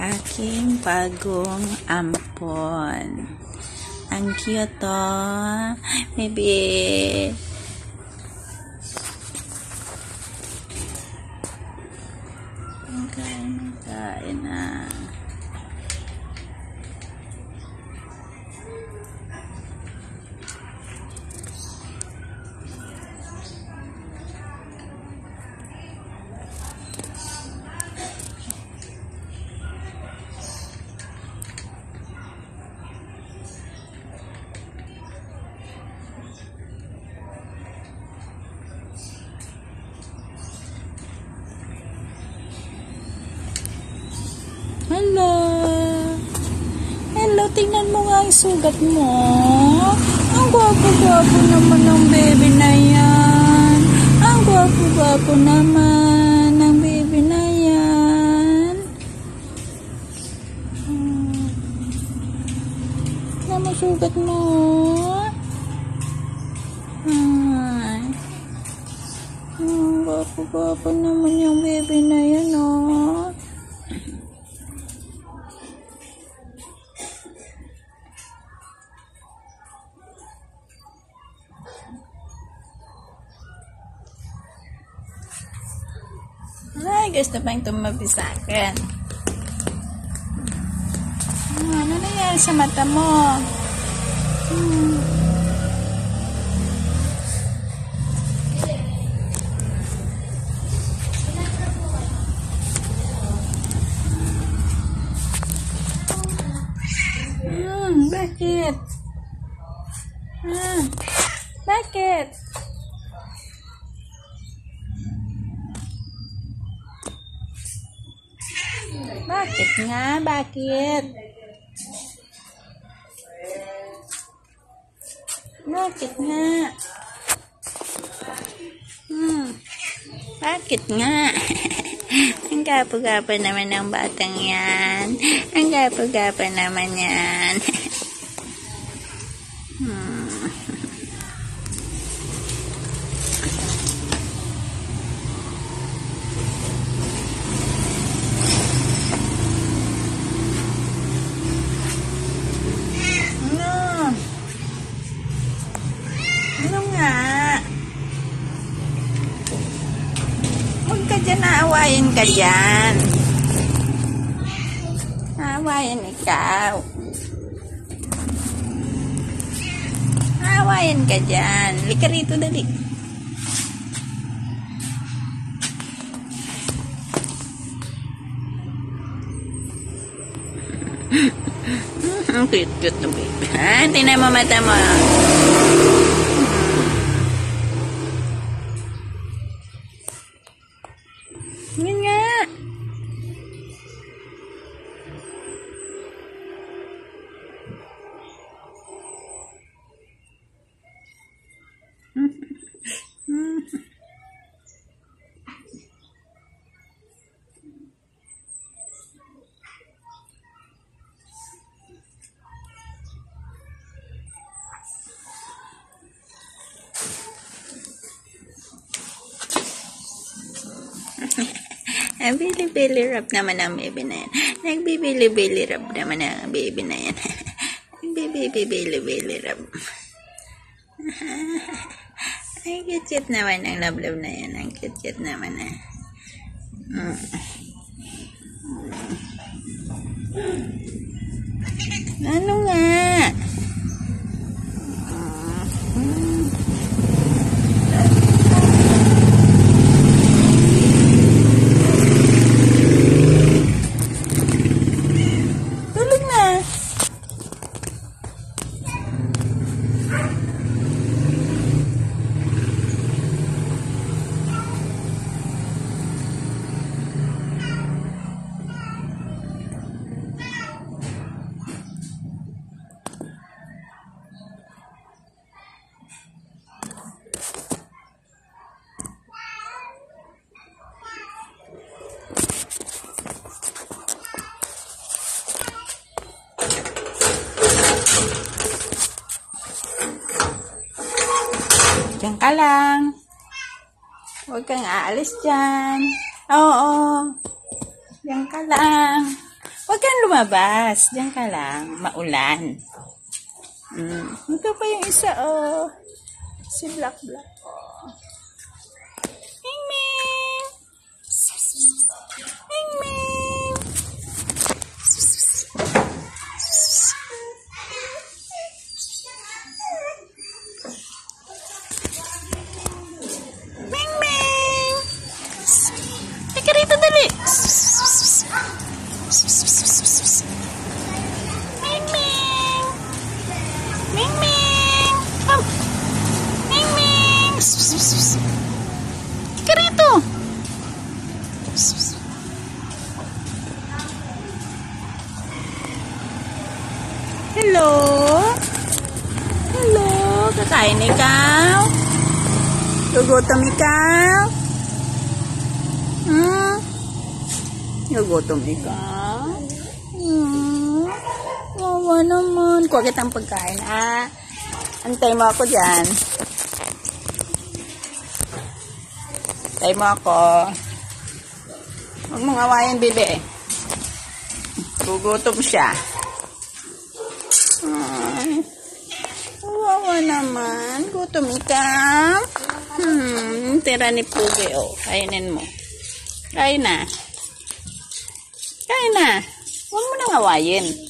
aking bagong ampon. Ang cute oh. Baby. Ang kain, ang kain na. Tingnan mo nga ang sugat mo. Ang gwapo-gwapo naman ng baby na yan. Ang gwapo-gwapo naman ng baby na yan. Hmm. Mo sugat mo. Ay. Ang gwapo-gwapo naman yung baby na yan, oh. Ay, gusto pang tumabi sa akin. Hmm, ano nangyari sa mata mo? Hmm. Hmm, bakit? Hmm, bakit? Bakit nga? Bakit? Bakit nga? Hmm. Bakit nga? Ang gapo-gapo naman ng batang yan. Ang gapo-gapo naman yan. hmm. Ano? Ano nga? Huwag ka dyan, aawayin ka dyan. Aawayin ikaw. Aawayin ka dyan. Lika rito, dali. Ang cute-cute ng baby. Ha? Tingnan mo mata mo. Bili-bili rap naman ang baby na yan. Nagbibili-bili rap naman ang baby na yan. Nagbibili-bili rap. Ay, cute-cute naman ang love-love na yan. Ang cute-cute naman na. Mm. Ano nga? Mm. Tulog na. Diyan ka lang. Huwag kang aalis dyan. Oo. Diyan ka lang. Huwag kang lumabas. Diyan ka lang. Maulan. Mm. Ito pa yung isa, oh. Si Black Black, Ming Ming! Come! Ming Ming! Teka rito! Hello? Hello? Kakain ikaw? Gugutom ikaw? Hmm? Gugutom ikaw? Hmm? Wawa naman. Kuha kitang pagkain, ah. Antay mo ako dyan. Antay mo ako. Huwag mong awayan, bibi. Gugutom siya. Ay. Wawa naman. Gutom ikaw. Hmm, tira ni Pugi, oh. Kainin mo. Kain na. Kain na. Huwag mo nang awayin.